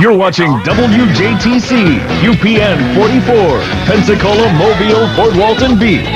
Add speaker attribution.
Speaker 1: You're watching WJTC, UPN 44, Pensacola, Mobile, Fort Walton Beach.